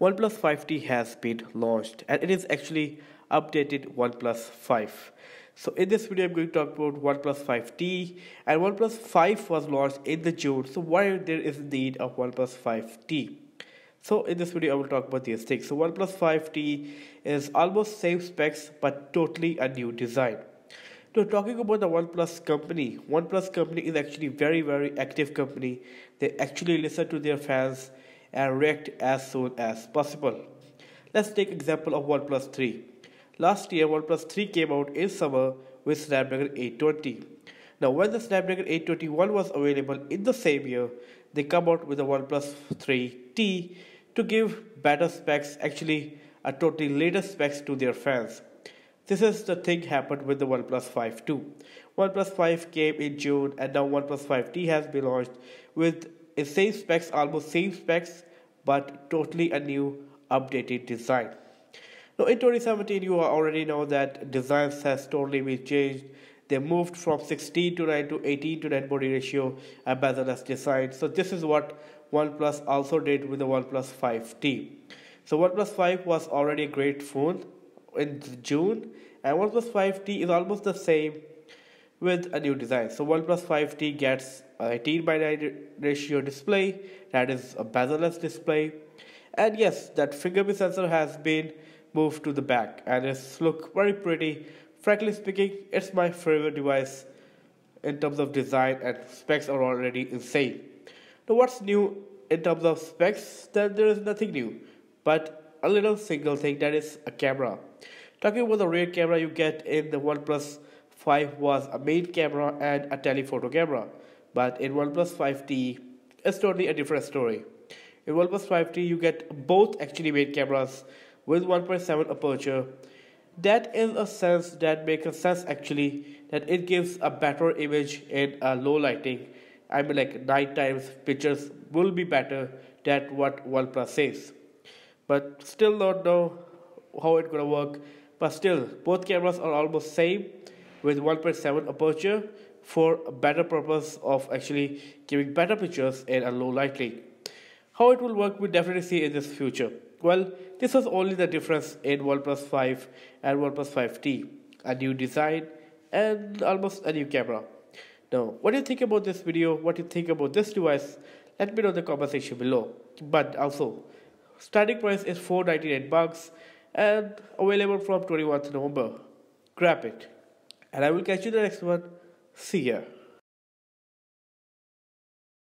OnePlus 5T has been launched and it is actually updated OnePlus 5. So in this video I'm going to talk about OnePlus 5T and OnePlus 5 was launched in the June so why there is need of OnePlus 5T. So in this video I will talk about these things. So OnePlus 5T is almost same specs but totally a new design. Now talking about the OnePlus company, OnePlus company is actually very very active company. They actually listen to their fans and react as soon as possible. Let's take example of OnePlus 3. Last year OnePlus 3 came out in summer with Snapdragon 820. Now when the Snapdragon 821 was available in the same year, they come out with the OnePlus 3T to give better specs, actually a totally latest specs to their fans. This is the thing happened with the OnePlus 5 too. OnePlus 5 came in June and now OnePlus 5T has been launched with same specs, almost same specs, but totally a new updated design. Now in 2017, you already know that designs has totally been changed. They moved from 16 to 9 to 18 to 9 body ratio uh, and bezel-less design. So this is what OnePlus also did with the OnePlus 5T. So OnePlus 5 was already a great phone in June and OnePlus 5T is almost the same with a new design. So OnePlus 5T gets 18 by 9 ratio display that is a bezel-less display. And yes that fingerprint sensor has been moved to the back and it's look very pretty. Frankly speaking it's my favorite device in terms of design and specs are already insane. Now what's new in terms of specs? Then there is nothing new but a little single thing that is a camera. Talking about the rear camera you get in the OnePlus 5 was a main camera and a telephoto camera but in OnePlus 5T, it's totally a different story. In OnePlus 5T, you get both actually main cameras with 1.7 aperture. That is a sense that makes a sense actually that it gives a better image in a low lighting. I mean like night times pictures will be better than what OnePlus says. But still don't know how it's gonna work. But still, both cameras are almost same with 1.7 aperture for a better purpose of actually giving better pictures in a low lighting. How it will work we definitely see in this future. Well, this was only the difference in OnePlus 5 and OnePlus 5T. A new design and almost a new camera. Now, what do you think about this video? What do you think about this device? Let me know in the comment section below. But also, starting price is 499 bucks and available from 21st November. Grab it. And I will catch you in the next one. See ya.